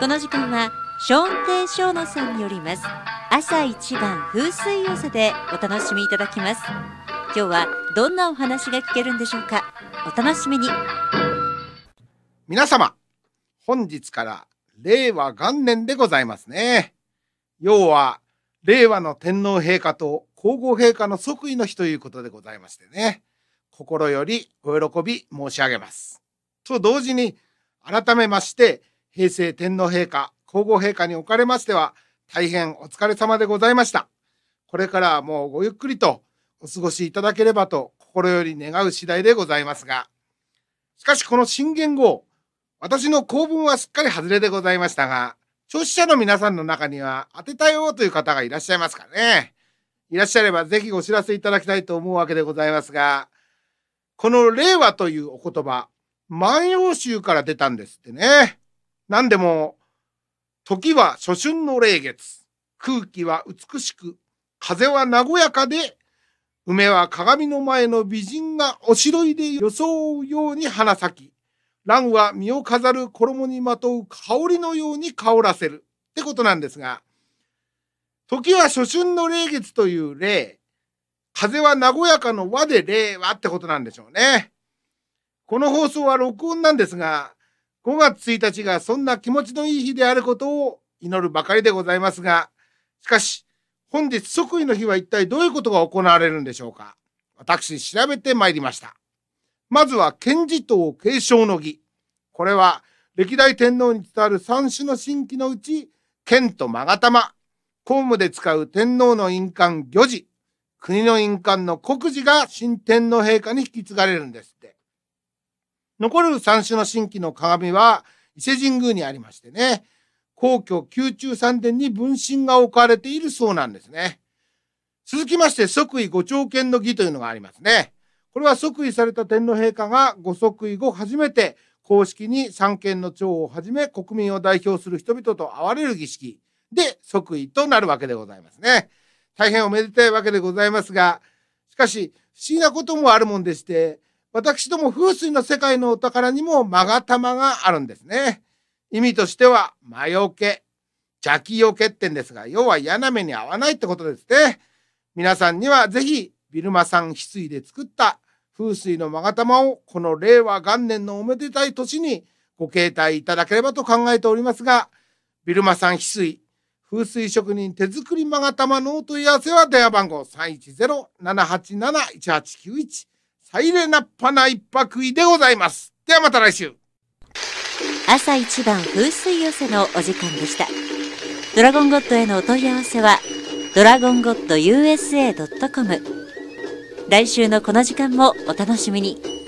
この時間はショーンテイショーノさんによります。朝一番風水寄せでお楽しみいただきます。今日はどんなお話が聞けるんでしょうか？お楽しみに。皆様本日から令和元年でございますね。要は令和の天皇陛下と皇后陛下の即位の日ということでございましてね。心よりお喜び申し上げます。と同時に改めまして平成天皇陛下、皇后陛下におかれましては、大変お疲れ様でございました。これからはもうごゆっくりとお過ごしいただければと心より願う次第でございますが、しかしこの新元号、私の公文はすっかり外れでございましたが、聴取者の皆さんの中には当てたよという方がいらっしゃいますからね。いらっしゃればぜひお知らせいただきたいと思うわけでございますが、この令和というお言葉、万葉集から出たんですってね。何でも、時は初春の霊月、空気は美しく、風は和やかで、梅は鏡の前の美人がおしろいで装うように花咲き、蘭は身を飾る衣にまとう香りのように香らせる。ってことなんですが、時は初春の霊月という霊、風は和やかの和で霊はってことなんでしょうね。この放送は録音なんですが、5月1日がそんな気持ちのいい日であることを祈るばかりでございますが、しかし、本日即位の日は一体どういうことが行われるんでしょうか？私調べてまいりました。まずは、検事党継承の儀。これは、歴代天皇に伝わる三種の神器のうち、剣と勾玉、公務で使う天皇の印鑑御事、国の印鑑の国事が新天皇陛下に引き継がれるんですって。残る三種の神器の鏡は伊勢神宮にありましてね、皇居宮中三殿に分身が置かれているそうなんですね。続きまして即位ご朝見の儀というのがありますね。これは即位された天皇陛下がご即位後初めて公式に三権の長をはじめ国民を代表する人々と会われる儀式で即位となるわけでございますね。大変おめでたいわけでございますが、しかし不思議なこともあるもんでして、私ども風水の世界のお宝にも勾玉があるんですね。意味としては、魔除け、邪気よけってんですが、要は嫌な目に合わないってことですね。皆さんにはぜひ、ビルマさん翡翠で作った風水の勾玉をこの令和元年のおめでたい年にご携帯いただければと考えておりますが、ビルマさん翡翠、風水職人手作り勾玉のお問い合わせは電話番号310-787-1891サイレナッパな一泊いでございます。ではまた来週。朝一番風水寄せのお時間でした。ドラゴンゴッドへのお問い合わせは、ドラゴンゴッド USA.com。来週のこの時間もお楽しみに。